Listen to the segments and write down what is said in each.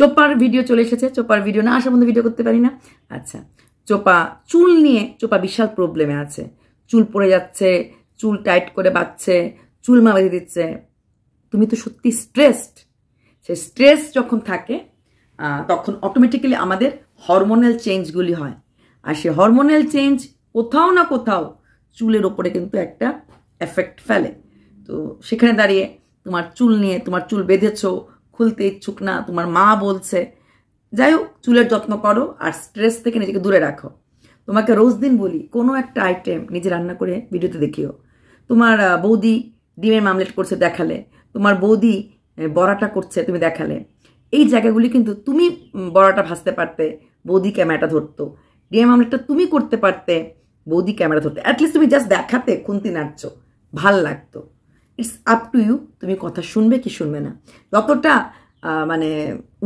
চোপার video চলে এসেছে। চোপার video না আসার মধ্যে ভিডিও করতে পারি না। আচ্ছা চোপা চুল নিয়ে, চোপা বিশাল প্রবলেমে আছে। চুল পড়ে যাচ্ছে, চুল টাইট করে বাচ্ছে চুল মা বেঁধে দিচ্ছে। তুমি তো সত্যি স্ট্রেসড সে স্ট্রেস যখন থাকে তখন অটোমেটিক্যালি আমাদের হরমোনাল চেঞ্জগুলি হয়। আর সে হরমোনাল চেঞ্জ কোথাও না কোথাও চুলের ওপরে কিন্তু একটা এফেক্ট ফেলে। তো সেখানে দাঁড়িয়ে তোমার চুল নিয়ে, তোমার চুল বেঁধেছ খুলতে ইচ্ছুক না, তোমার মা বলছে, যাই হোক, চুলের যত্ন করো আর স্ট্রেস থেকে নিজেকে দূরে রাখো। তোমাকে রোজ দিন বলি, কোনো একটা আইটেম নিজে রান্না করে ভিডিওতে দেখিও। তোমার বৌদি ডিমের মামলেট করছে দেখালে, তোমার বৌদি বড়াটা করছে তুমি দেখালে। এই জায়গাগুলি কিন্তু তুমি বড়াটা ভাসতে পারতে, বৌদি ক্যামেরাটা ধরতো। ডিমের মামলেটটা তুমি করতে পারতে, বৌদি ক্যামেরা ধরতে। অ্যাটলিস্ট তুমি জাস্ট দেখাতে, খুন্তি নাড়ছো, ভালো লাগতো। ইটস আপ টু ইউ তুমি কথা শুনবে কি শুনবে না। যতটা মানে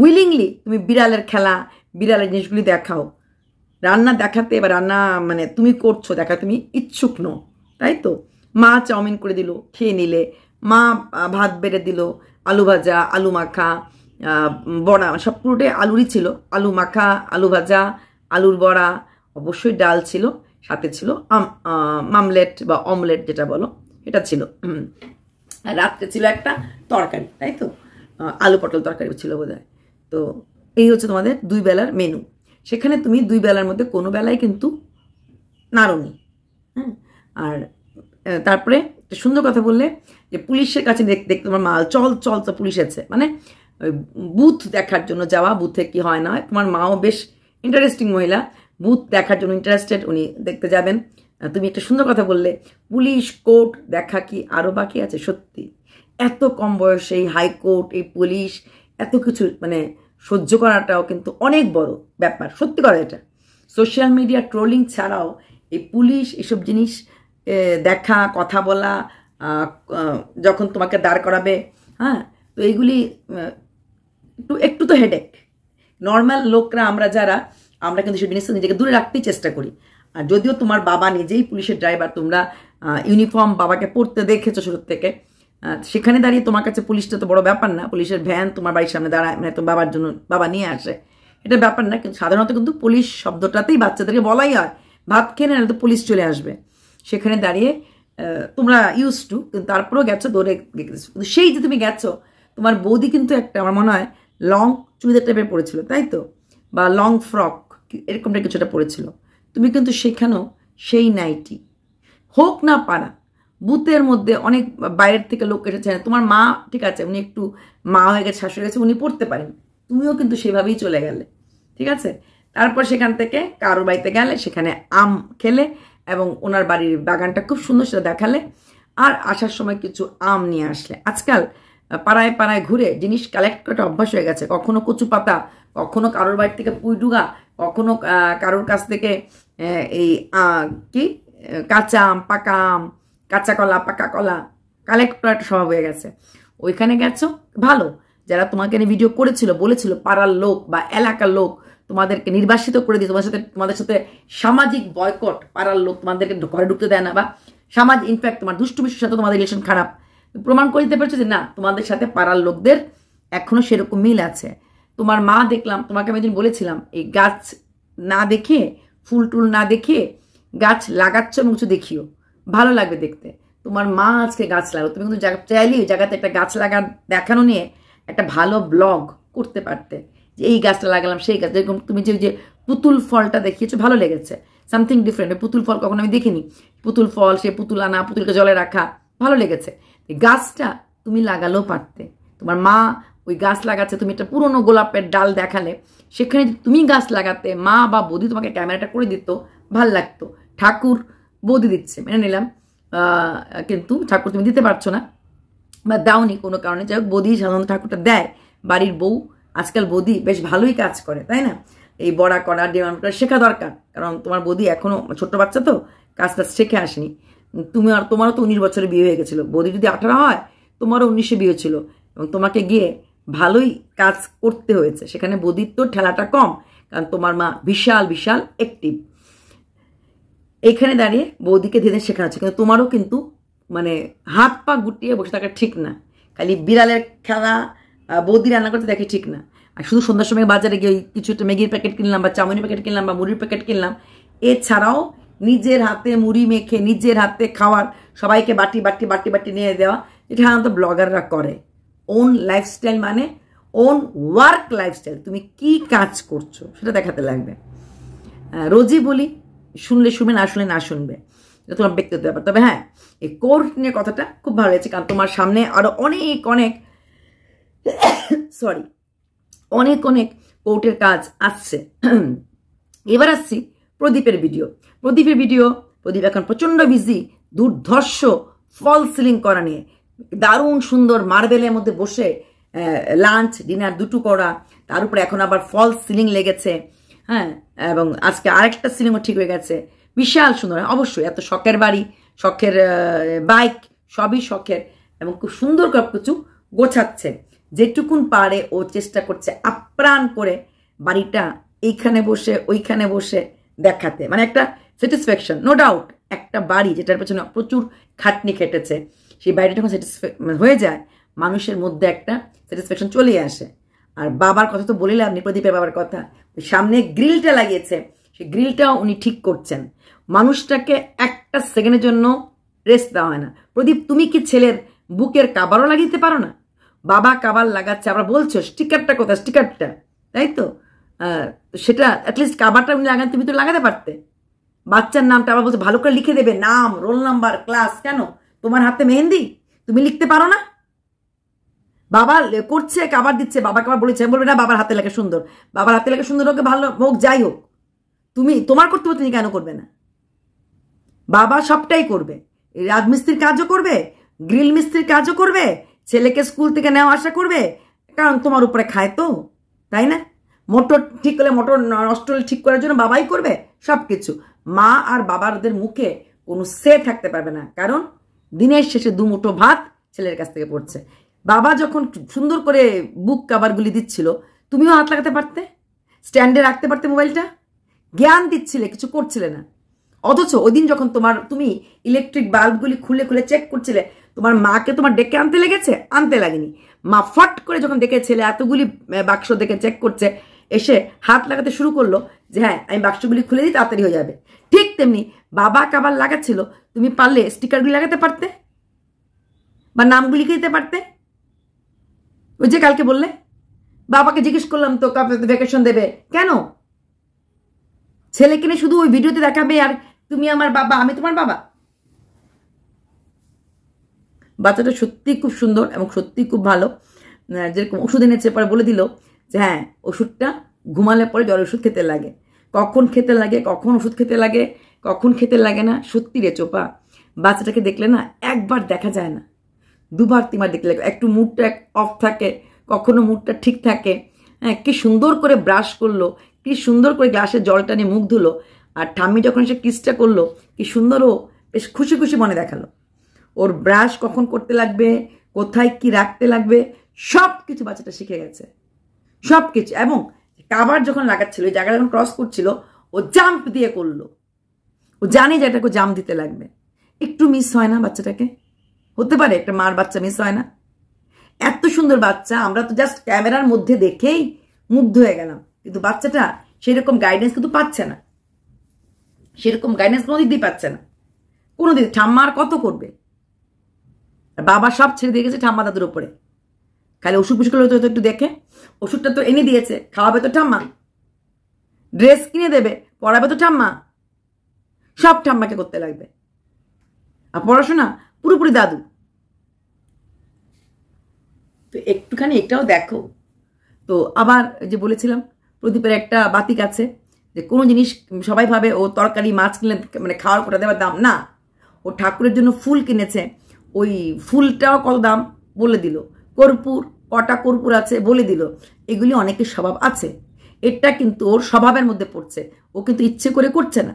উইলিংলি তুমি বিড়ালের খেলা, বিড়ালের জিনিসগুলি দেখাও। রান্না দেখাতে বা রান্না মানে তুমি করছ দেখা তুমি ইচ্ছুক নো তাই তো? মা চাউমিন করে দিল, খেয়ে নিলে। মা ভাত বেড়ে দিল, আলু ভাজা, আলু মাখা বড়া সব পুরোটাই আলুরই ছিল। আলু মাখা, আলু ভাজা, আলুর বড়া, অবশ্যই ডাল ছিল, সাথে ছিল মামলেট বা অমলেট যেটা বলো, এটা ছিল। রাত্রে ছিল একটা তরকারি, তাই তো? আলু পটল তরকারি ছিল বোধ তো এই হচ্ছে তোমাদের দুই বেলার মেনু সেখানে তুমি দুই বেলার মধ্যে কোনো বেলায় কিন্তু নাড়নি। হ্যাঁ? আর তারপরে সুন্দর কথা বললে যে পুলিশের কাছে দেখতে তোমার মাল, চল চল তো পুলিশ আছে মানে বুথ দেখার জন্য যাওয়া, বুথে কি হয় না তোমার মাও বেশ ইন্টারেস্টিং মহিলা। বুথ দেখার জন্য ইন্টারেস্টেড উনি দেখতে যাবেন। তুমি একটা সুন্দর কথা বললে। পুলিশ কোর্ট দেখা কি আরও বাকি আছে? সত্যি। এত কম বয়সে এই হাইকোর্ট এই পুলিশ, এত কিছু মানে সহ্য করাটাও কিন্তু অনেক বড় ব্যাপার। সত্যি কথা এটা। সোশ্যাল মিডিয়া ট্রোলিং ছাড়াও এই পুলিশ এসব জিনিস দেখা, কথা বলা যখন তোমাকে দাঁড় করাবে হ্যাঁ তো এইগুলি একটু একটু তো হেডেক নর্মাল লোকরা, আমরা যারা, আমরা কিন্তু সেই জিনিসটা নিজেকে দূরে রাখতেই চেষ্টা করি। আর যদিও তোমার বাবা নিজেই পুলিশের ড্রাইভার, তোমরা ইউনিফর্ম বাবাকে পড়তে দেখেছ ছোটোর থেকে। সেখানে দাঁড়িয়ে তোমার কাছে পুলিশটা তো বড় ব্যাপার না। পুলিশের ভ্যান তোমার বাড়ির সামনে দাঁড়ায় মানে তোমার বাবার জন্য বাবা নিয়ে আসে। এটা ব্যাপার না, কিন্তু সাধারণত কিন্তু পুলিশ শব্দটাতেই বাচ্চাদেরকে বলাই হয়। ভাত খেয়ে না তো পুলিশ চলে আসবে। সেখানে দাঁড়িয়ে তোমরা ইউজ টু কিন্তু তারপরেও গেছো, দৌড়ে গেছো। কিন্তু সেই যে তুমি গেছো, তোমার বৌদি কিন্তু একটা, আমার মনে হয় লং চুড়িদার টাইপের পড়েছিল তাই তো? বা লং ফ্রক এরকমটা কিছুটা পড়েছিল তুমি কিন্তু সেখানেও সেই নাইটি। হোক না পারা, বুথের মধ্যে অনেক বাইরের থেকে লোক এসেছে, তোমার মা, ঠিক আছে, উনি একটু মা হয়ে গেছে, শাশুড়ি গেছে, উনি পড়তে পারেন। তুমিও কিন্তু সেভাবেই চলে গেলে, ঠিক আছে? তারপর সেখান থেকে কারোর বাড়িতে গেলে, সেখানে আম খেলে এবং ওনার বাড়ির বাগানটা খুব সুন্দর সেটা দেখালে, আর আসার সময় কিছু আম নিয়ে আসলে। আজকাল পাড়ায় পাড়ায় ঘুরে জিনিস কালেক্ট করাটা অভ্যাস হয়ে গেছে। কখনো কচু পাতা কখনো কারোর বাড়ি থেকে পুইডুগা, কখনো কারোর কাছ থেকে এই কি? কাঁচা আম, পাকা আম, কাঁচা কলা, পাকা কলা কালেক্ট করা একটা স্বভাব হয়ে গেছে। ওইখানে গেছো? ভালো। যারা তোমাকে নিয়ে ভিডিও করেছিল, বলেছিল, পাড়ার লোক বা এলাকার লোক তোমাদেরকে নির্বাসিত করে দিয়ে তোমার সাথে, তোমাদের সাথে সামাজিক বয়কট পাড়ার লোক তোমাদেরকে ঘরে ঢুকতে দেয় না বা সমাজ ইনফ্যাক্ট তোমার দুষ্টু বিষ্ণুর সাথে তোমাদের রিলেশন খারাপ। প্রমাণ করে দিতে পারছ যে না, তোমাদের সাথে পাড়ার লোকদের এখনও সেরকম মিল আছে। তোমার মা দেখলাম, তোমাকে আমি একদিন বলেছিলাম, এই গাছ না দেখে ফুল টুল না দেখে গাছ লাগাচ্ছ এবং কিছু দেখিও। ভালো লাগবে দেখতে। তোমার মা আজকে গাছ লাগাও তুমি কিন্তু চাইলেই জায়গাতে একটা গাছ লাগা দেখানো নিয়ে একটা ভালো ব্লগ করতে পারতে। যে এই গাছটা লাগালাম, সেই গাছ যেরকম তুমি যে যে পুতুল ফলটা দেখিয়েছো, ভালো লেগেছে। সামথিং ডিফারেন্ট পুতুল ফল কখনো আমি দেখিনি। পুতুল ফল, সে পুতুল আনা, পুতুলকে জলে রাখা, ভালো লেগেছে। গাছটা তুমি লাগালেও পারতে। তোমার মা ওই গাছ লাগাচ্ছে, তুমি একটা পুরনো গোলাপের ডাল দেখালে, সেখানে তুমি গাছ লাগাতে, মা বা বৌদি তোমাকে ক্যামেরাটা করে দিত, ভালো লাগতো। ঠাকুর বৌদি দিচ্ছে, মেনে নিলাম। কিন্তু ঠাকুর তুমি দিতে পারছ না বা দাওনি কোনো কারণে। যাই হোক, বৌদি সাধারণত ঠাকুরটা দেয়, বাড়ির বউ, আজকাল বৌদি বেশ ভালোই কাজ করে, তাই না? এই বড়া করা ডিমান্ড করা শেখা দরকার, কারণ তোমার বৌদি এখনও ছোট্ট বাচ্চা তো, কাজটা শেখে আসেনি। তুমি আর তোমারও তো উনিশ বছরে বিয়ে হয়ে গেছিল। বৌদি যদি আঠারো হয়, তোমারও উনিশে বিয়ে ছিল এবং তোমাকে গিয়ে ভালোই কাজ করতে হয়েছে। সেখানে বদির তো ঠেলাটা কম, কারণ তোমার মা বিশাল বিশাল অ্যাক্টিভ এখানে দাঁড়িয়ে বৌদিকে ধীরে শেখানো হচ্ছে, কিন্তু তোমারও কিন্তু মানে হাত পা গুটিয়ে বসে থাকা ঠিক না। খালি বিড়ালের খেলা বৌদি রান্না করতে দেখে ঠিক না। আর শুধু সন্ধ্যার সময় বাজারে গিয়ে কিছু একটা ম্যাগির প্যাকেট কিনলাম বা চাউমিনের প্যাকেট কিনলাম বা মুড়ির প্যাকেট কিনলাম, এছাড়াও নিজের হাতে মুড়ি মেখে, নিজের হাতে খাওয়ার সবাইকে বাটি বাটি বাটি বাটি নিয়ে দেওয়া এটা সাধারণত ব্লগাররা করে। ওন লাইফস্টাইল মানে ওন ওয়ার্ক লাইফস্টাইল তুমি কি কাজ করছ? সেটা দেখাতে লাগবে। রোজই বলি, শুনলে শুনবে, না শুনলে না শুনবে। তোমার ব্যক্তিগত ব্যাপার। তবে হ্যাঁ এই কোর্ট নিয়ে কথাটা খুব ভালো লেগেছে, কারণ তোমার সামনে আরও অনেক অনেক সরি অনেক অনেক কোর্টের কাজ আসছে। এবার আসছি প্রদীপের ভিডিও প্রদীপের ভিডিও প্রদীপ এখন প্রচণ্ড বিজি দুর্ধর্ষ ফল সিলিং করা নিয়ে। দারুণ সুন্দর মার্বেলের মধ্যে বসে লাঞ্চ ডিনার দুটো করা, তার উপরে এখন আবার ফল সিলিং লেগেছে হ্যাঁ এবং আজকে আরেকটা সিলিংও ঠিক হয়ে গেছে, বিশাল সুন্দর অবশ্যই, এত শখের বাড়ি, শখের বাইক সবই শখের, এবং খুব সুন্দর সব কিছু গোছাচ্ছে, যেটুকুন পারে ও চেষ্টা করছে আপ্রাণ করে বাড়িটা এইখানে বসে, ওইখানে বসে দেখাতে মানে একটা স্যাটিসফ্যাকশন নো ডাউট একটা বাড়ি যেটার পেছনে প্রচুর খাটনি খেটেছে। সেই বাড়িটা যখন স্যাটিসফ্যাক হয়ে যায়, মানুষের মধ্যে একটা স্যাটিসফ্যাকশন চলে আসে। আর বাবার কথা তো বলিলাম আপনি প্রদীপের বাবার কথা, সামনে গ্রিলটা লাগিয়েছে, সেই গ্রিলটাও উনি ঠিক করছেন। মানুষটাকে একটা সেকেন্ডের জন্য রেস্ট দেওয়া হয় না। প্রদীপ, তুমি কি ছেলের বুকের কাবারও লাগিয়ে পারো না? বাবা কাবার লাগাচ্ছে, আবার বলছো, স্টিকারটা কোথায়? স্টিকারটা। তাই তো? সেটা অ্যাটলিস্ট কাবারটা উনি লাগান, তুমি তো লাগাতে পারতে। বাচ্চার নামটা আবার বলছে, ভালো করে লিখে দেবে, নাম রোল নাম্বার ক্লাস কেন? তোমার হাতে মেহেন্দি? তুমি লিখতে পারো না? বাবা করছে কাবার দিচ্ছে বাবা কাবার বলেছে, বলবে, না, বাবার হাতে লেখা সুন্দর। বাবার হাতে লেখা সুন্দর হোক ভালো হোক, যাই হোক। তুমি, তোমার করতে তুমি কেন করবে না? বাবা সবটাই করবে। রাজমিস্ত্রির কাজও করবে, গ্রিল মিস্ত্রির কাজও করবে, ছেলেকে স্কুল থেকে নেওয়া আসা করবে, কারণ তোমার উপরে খায় তো, তাই না? মোটর ঠিক করলে মোটর নষ্ট হলে ঠিক করার জন্য বাবাই করবে সব কিছু মা আর বাবারদের মুখে কোনো সে থাকতে পারবে না। কারণ দিনের শেষে দুমুঠো ভাত ছেলের কাছ থেকে পড়ছে। বাবা যখন সুন্দর করে বুক কাভারগুলি দিচ্ছিল, তুমিও হাত লাগাতে পারতে? স্ট্যান্ডে রাখতে পারতে মোবাইলটা জ্ঞান দিচ্ছিলে, কিছু করছিলে না। অথচ ওই দিন যখন তোমার, তুমি ইলেকট্রিক বাল্বগুলি খুলে খুলে চেক করছিলে, তোমার মাকে তোমার ডেকে আনতে লেগেছে? আনতে লাগেনি। মা ফট করে যখন দেখে ছেলে এতগুলি বাক্স দেখে চেক করছে এসে হাত লাগাতে শুরু করল যে হ্যাঁ আমি বাক্সগুলি খুলে দিই, তাড়াতাড়ি হয়ে যাবে। ঠিক তেমনি বাবা কাবার লাগাচ্ছিল, তুমি পারলে স্টিকারগুলি লাগাতে পারতে? বা নামগুলি দিতে পারতে? ওই যে কালকে বললে, বাবাকে জিজ্ঞেস করলাম, তো ভ্যাকেশন দেবে? কেন? ছেলেকে নিয়ে শুধু ওই ভিডিওতে দেখাবে আর তুমি আমার বাবা, আমি তোমার বাবা? বাচ্চাটা সত্যি খুব সুন্দর এবং সত্যি খুব ভালো। যেরকম ওষুধ এনেছে পরে বলে দিল যে হ্যাঁ ওষুধটা ঘুমালে পরে জ্বর ওষুধ খেতে লাগে। কখন খেতে লাগে, কখন ওষুধ খেতে লাগে, কখন খেতে লাগে না, সত্যি রে চোপা। বাচ্চাটাকে দেখলে না একবার দেখা যায় না। দুবার, তিনবার দেখলে একটু মুডটা অফ থাকে, কখনো মুডটা ঠিক থাকে। হ্যাঁ কী সুন্দর করে ব্রাশ করল, কি সুন্দর করে গ্লাসে জলটা নিয়ে মুখ ধুলো, আর ঠাম্মি যখন সে কিসটা করল, কি সুন্দর ও বেশ খুশি খুশি মনে দেখাল। ওর ব্রাশ কখন করতে লাগবে, কোথায় কি রাখতে লাগবে সব কিছু বাচ্চাটা শিখে গেছে। সব কিছু এবং কাবার যখন লাগাচ্ছিল, ওই জায়গাটা যখন ক্রস করছিল, ও জাম্প দিয়ে করল। ও জানে যে এটাকে জাম্প দিতে লাগবে। একটু মিস হয় না বাচ্চাটাকে? হতে পারে, একটা মার বাচ্চা মিস হয় না? এত সুন্দর বাচ্চা, আমরা তো জাস্ট ক্যামেরার মধ্যে দেখেই মুগ্ধ হয়ে গেলাম। কিন্তু বাচ্চাটা সেরকম গাইডেন্স কিন্তু পাচ্ছে না। সেরকম গাইডেন্স কোনো দিক দিয়ে পাচ্ছে না। কোনো দিক ঠাম্মা আর কত করবে? বাবা সব ছেড়ে দিয়ে গেছে ঠাম্মা দাদুর উপরে। খালি ওষুধ পুষুগুলো তো একটু দেখে। ওষুধটা তো এনে দিয়েছে, খাওয়াবে তো ঠাম্মা। ড্রেস কিনে দেবে পড়াবে তো ঠাম্মা। সব ঠাম্মাকে করতে লাগবে। আর পড়াশোনা পুরোপুরি দাদু। তো একটুখানি এটাও দেখো। তো আবার যে বলেছিলাম, প্রদীপের একটা বাতিক আছে যে কোনো জিনিস সবাই ভাবে ও তরকারি, মাছ কিনলে মানে খাওয়ার কোটা দেওয়ার দাম। না, ও ঠাকুরের জন্য ফুল কিনেছে। ওই ফুলটাও কত দাম বলে দিল। কর্পূর কটা কর্পূর আছে বলে দিল। এগুলি অনেকের স্বভাব আছে। এটা কিন্তু ওর স্বভাবের মধ্যে পড়ছে। ও কিন্তু ইচ্ছে করে করছে না।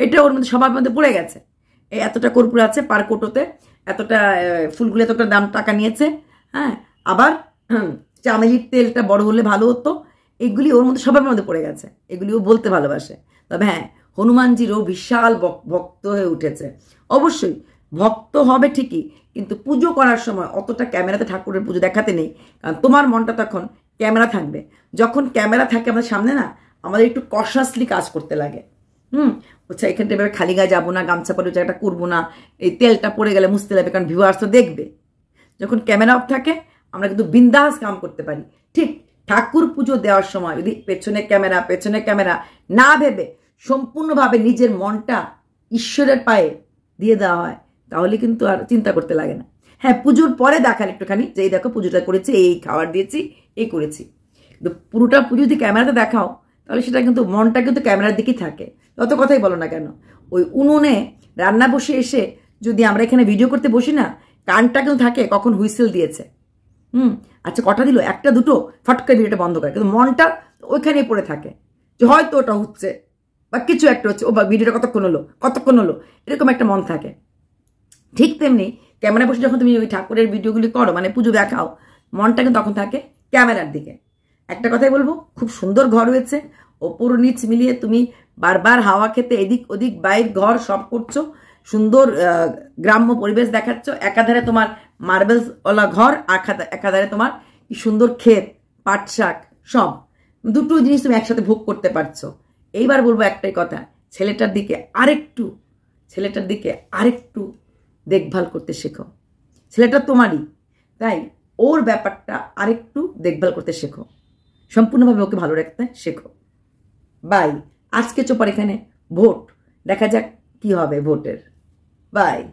এটা ওর মধ্যে স্বভাবের মধ্যে পড়ে গেছে। এই এতটা কর্পূর আছে পার কোটোতে, এতটা ফুলগুলো এতটা দাম টাকা নিয়েছে হ্যাঁ? আবার চামেলির তেলটা বড় হলে ভালো হতো। এগুলি ওর মধ্যে সবার মধ্যে পড়ে গেছে। এগুলি ও বলতে ভালোবাসে। তবে হ্যাঁ হনুমানজিরও বিশাল ভক্ত হয়ে উঠেছে। অবশ্যই, ভক্ত হবে ঠিকই কিন্তু পুজো করার সময় অতটা ক্যামেরাতে ঠাকুরের পুজো দেখাতে নেই। কারণ তোমার মনটা তখন ক্যামেরা থাকবে। যখন ক্যামেরা থাকে আমাদের সামনে না, আমাদের একটু কশাসলি কাজ করতে লাগে। হুম? আচ্ছা এখানটা এভাবে খালি গায়ে যাব না, গামছা পরে জায়গাটা করব না। এই তেলটা পড়ে গেলে মুছতে লাগবে, কারণ ভিউয়ার্স তো দেখবে। যখন ক্যামেরা অফ থাকে, আমরা কিন্তু বিন্দাস কাম করতে পারি। ঠিক ঠাকুর পুজো দেওয়ার সময় যদি পেছনে ক্যামেরা পেছনে ক্যামেরা না ভেবে সম্পূর্ণভাবে নিজের মনটা ঈশ্বরের পায়ে দিয়ে দেওয়া হয় তাহলে কিন্তু আর চিন্তা করতে লাগে না। হ্যাঁ পুজোর পরে দেখান একটুখানি যে, এই দেখো, পুজোটা করেছি, এই খাবার দিয়েছি, এই করেছি। কিন্তু পুরোটা পুজো যদি ক্যামেরাতে দেখাও, তাহলে সেটা কিন্তু, মনটা কিন্তু ক্যামেরার দিকেই থাকে। যত কথাই বলো না কেন? ওই উনুনে রান্না বসে এসে যদি আমরা এখানে ভিডিও করতে বসি না, কানটা কিন্তু থাকে কখন হুইসেল দিয়েছে। হুম আচ্ছা কটা দিল? একটা, দুটো? ফটকা ভিডিওটা বন্ধ করে। কিন্তু মনটা ওইখানেই পড়ে থাকে যে, হয়তো ওটা হচ্ছে বা কিছু একটা হচ্ছে। ও বা, ভিডিওটা কতক্ষণ হলো? কতক্ষণ হলো? এরকম একটা মন থাকে। ঠিক তেমনি ক্যামেরা বসে যখন তুমি ওই ঠাকুরের ভিডিওগুলি করো মানে পুজো দেখাও, মনটা কিন্তু তখন থাকে ক্যামেরার দিকে। একটা কথাই বলব, খুব সুন্দর ঘর হয়েছে, ওপর নিচ মিলিয়ে তুমি বারবার হাওয়া খেতে এদিক ওদিক, বাইর ঘর সব করছ, সুন্দর গ্রাম্য পরিবেশ দেখাচ্ছ, একাধারে তোমার মার্বেলসওয়ালা ঘর একাধারে তোমার কি সুন্দর ক্ষেত, পাট শাক, সব। দুটো জিনিস তুমি একসাথে ভোগ করতে পারছ। এইবার বলব একটাই কথা, ছেলেটার দিকে আরেকটু, ছেলেটার দিকে আরেকটু দেখভাল করতে শেখো। ছেলেটা তোমারই, তাই ওর ব্যাপারটা আরেকটু দেখভাল করতে শেখো। সম্পূর্ণভাবে ওকে ভালো রাখতে শেখো। বাই। আজকে চোপার এখানে ভোট। দেখা যাক কি হবে ভোটের। বাই।